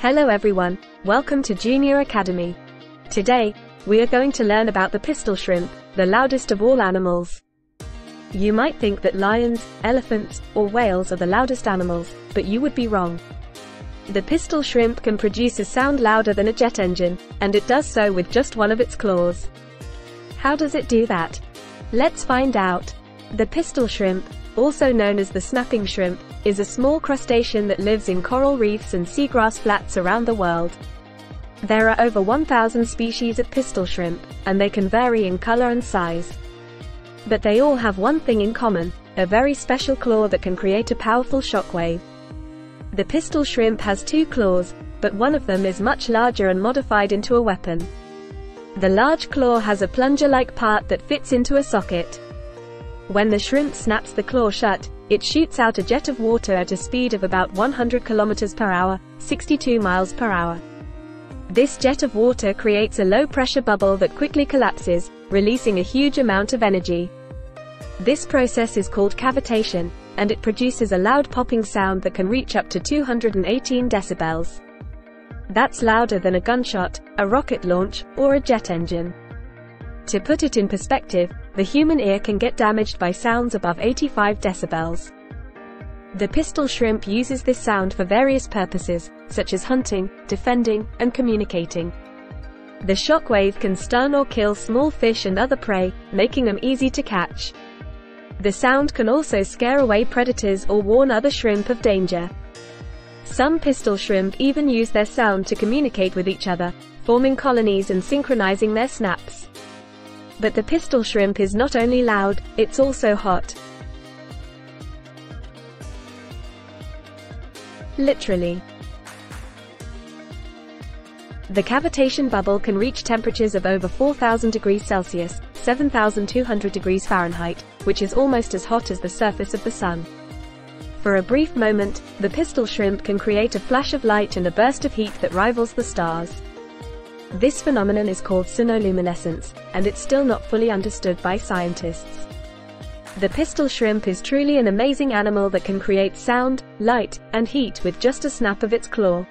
Hello everyone, welcome to Junior Academy. Today, we are going to learn about the pistol shrimp, the loudest of all animals. You might think that lions, elephants, or whales are the loudest animals, but you would be wrong. The pistol shrimp can produce a sound louder than a jet engine, and it does so with just one of its claws. How does it do that? Let's find out. The pistol shrimp, also known as the snapping shrimp, is a small crustacean that lives in coral reefs and seagrass flats around the world. There are over 1,000 species of pistol shrimp, and they can vary in color and size. But they all have one thing in common, a very special claw that can create a powerful shockwave. The pistol shrimp has two claws, but one of them is much larger and modified into a weapon. The large claw has a plunger-like part that fits into a socket. When the shrimp snaps the claw shut, it shoots out a jet of water at a speed of about 100 km per hour, 62 miles per hour. This jet of water creates a low-pressure bubble that quickly collapses, releasing a huge amount of energy. This process is called cavitation, and it produces a loud popping sound that can reach up to 218 decibels. That's louder than a gunshot, a rocket launch, or a jet engine. To put it in perspective, the human ear can get damaged by sounds above 85 decibels. The pistol shrimp uses this sound for various purposes, such as hunting, defending, and communicating. The shockwave can stun or kill small fish and other prey, making them easy to catch. The sound can also scare away predators or warn other shrimp of danger. Some pistol shrimp even use their sound to communicate with each other, forming colonies and synchronizing their snaps. But the pistol shrimp is not only loud, it's also hot. Literally. The cavitation bubble can reach temperatures of over 4000 degrees Celsius, 7200 degrees Fahrenheit, which is almost as hot as the surface of the sun. For a brief moment, the pistol shrimp can create a flash of light and a burst of heat that rivals the stars. This phenomenon is called sonoluminescence, and it's still not fully understood by scientists. The pistol shrimp is truly an amazing animal that can create sound, light, and heat with just a snap of its claw.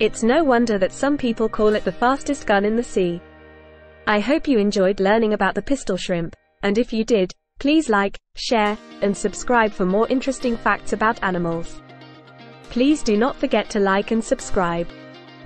It's no wonder that some people call it the fastest gun in the sea. I hope you enjoyed learning about the pistol shrimp, and if you did, please like, share, and subscribe for more interesting facts about animals. Please do not forget to like and subscribe.